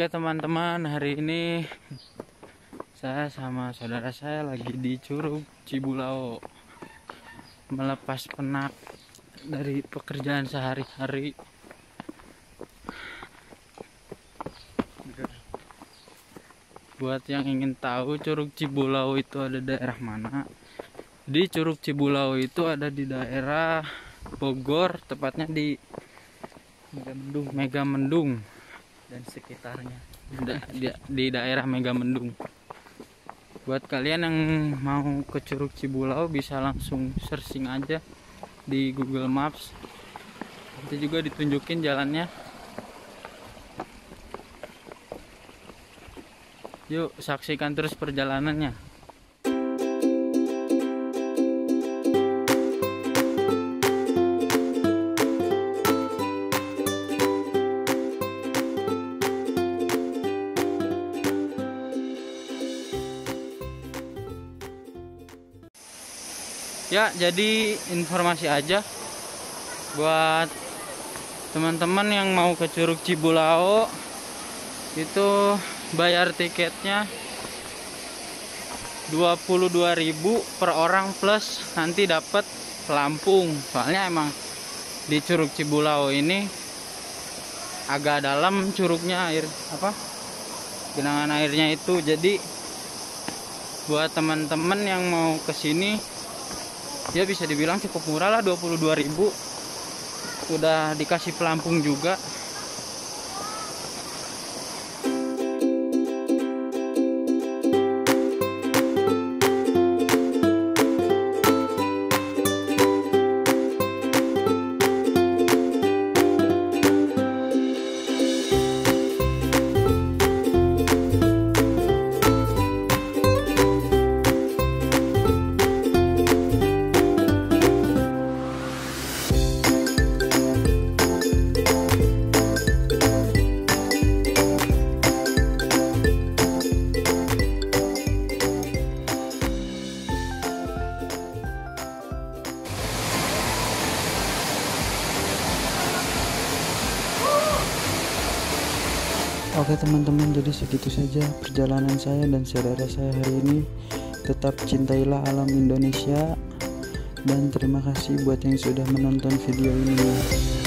Oke teman-teman, hari ini saya sama saudara saya lagi di Curug Cibulau melepas penat dari pekerjaan sehari-hari. Buat yang ingin tahu Curug Cibulau itu ada daerah mana? Di Curug Cibulau itu ada di daerah Bogor, tepatnya di Megamendung, Megamendung dan sekitarnya da- di, di daerah Megamendung. Buat kalian yang mau ke Curug Cibulau bisa langsung searching aja di Google Maps. Nanti juga ditunjukin jalannya. Yuk saksikan terus perjalanannya. Ya, jadi informasi aja buat teman-teman yang mau ke Curug Cibulau itu bayar tiketnya 22.000 per orang plus nanti dapat pelampung. Soalnya emang di Curug Cibulau ini agak dalam curugnya air apa? Genangan airnya itu jadi buat teman-teman yang mau ke sini ya bisa dibilang cukup murah lah 22.000 udah dikasih pelampung juga Oke teman-teman jadi segitu saja perjalanan saya dan saudara saya hari ini. Tetap cintailah alam Indonesia Dan terima kasih buat yang sudah menonton video ini